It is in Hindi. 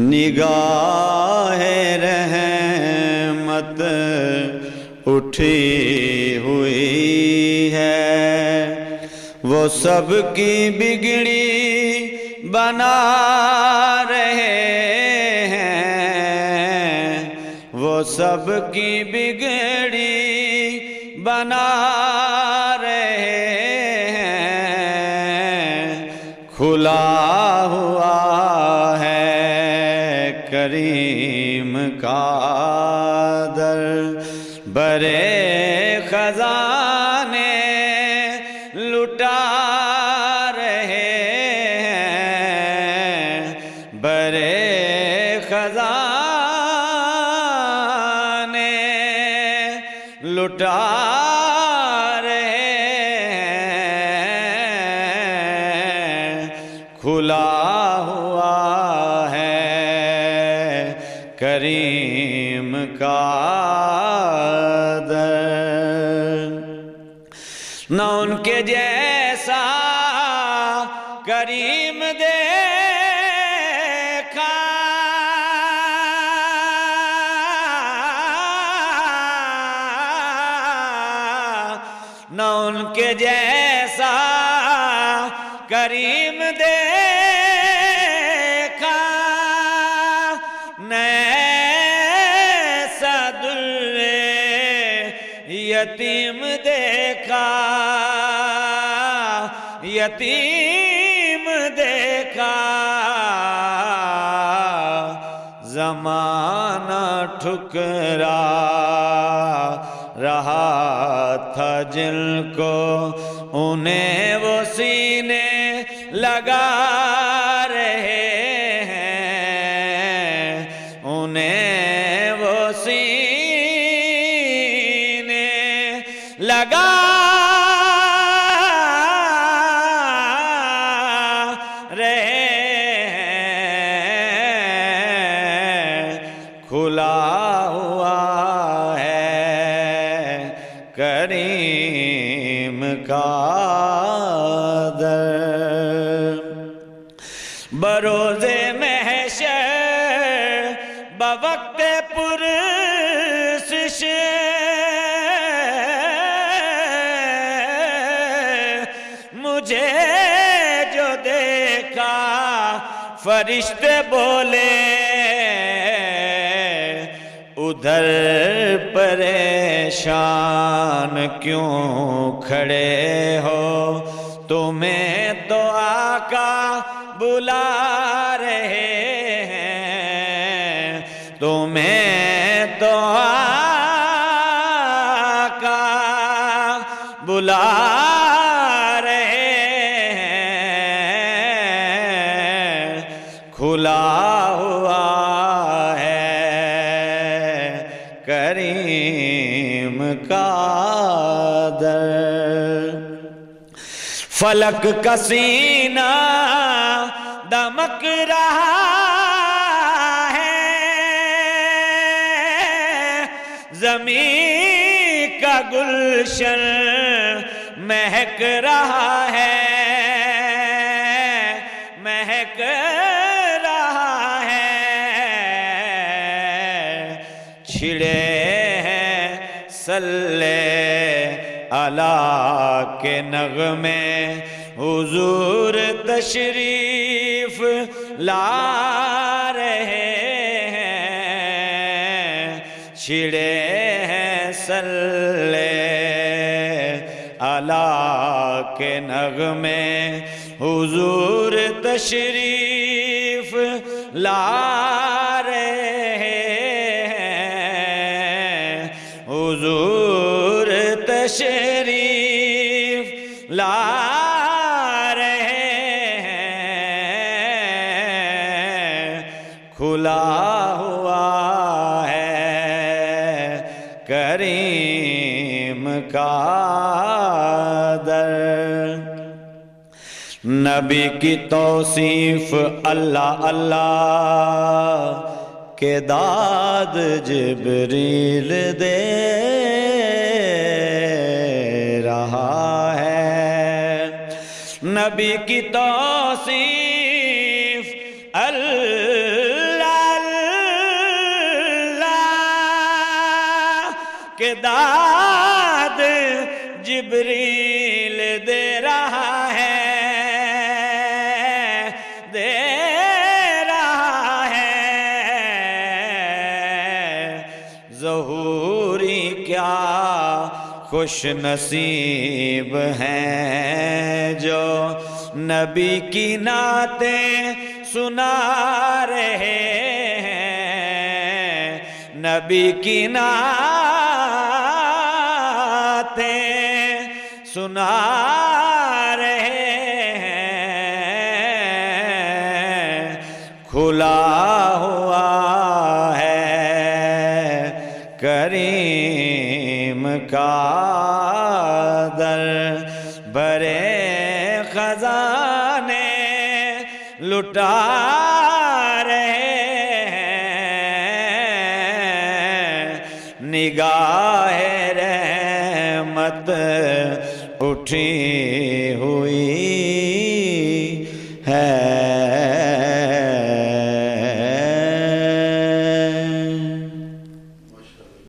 निगाह रहमत उठी हुई है। वो सबकी बिगड़ी बना रहे हैं। वो सबकी बिगड़ी बना रहे हैं। खुला हुआ है करीम का दर। बरे खजाने लुटा रहे हैं। खुला हुआ है करीम का दर। न उनके जैसा करीम न उनके जैसा करीम देखा यतीम देखा यतीम देखा। जमाना ठुकरा रहा था जिनको उन्हें वो सीने लगा करीम का दर बरोजे महशर बवक्त पुरसिश मुझे जो देखा फरिश्ते बोले उधर परेशान क्यों खड़े हो? तुम्हें तो आका बुला रहे हैं। तुम्हें तो आका बुला रहे हैं। खुला फलक कसीना दमक रहा है। ज़मीन का गुलशन महक रहा है। महक रहा है। छिड़े हैं सल्ले अला के नगमे हुजूर तशरीफ़ ला रहे हैं, छिड़े हैं सल्ले। अला के नगमे हुजूर तशरीफ़ ला तशरीफ़ ला रहे हैं। खुला हुआ है करीम का नबी की तौसीफ अल्लाह अल्लाह के दाद जबरील दे नबी की तौसीफ। अल्लाह के दाद जिबरील दे रहा है, दे रहा है। जहूरी क्या खुश नसीब हैं जो नबी की नातें सुना रहे हैं। नबी की नातें सुना रहे हैं। खुला हुआ है करीम का भरे खजाने लुटा रहे हैं। निगाह रहमत उठी हुई